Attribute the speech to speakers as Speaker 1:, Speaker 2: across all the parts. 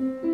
Speaker 1: Mm-hmm.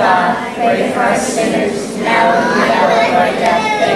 Speaker 1: God, pray for us sinners, now and at the hour of our death.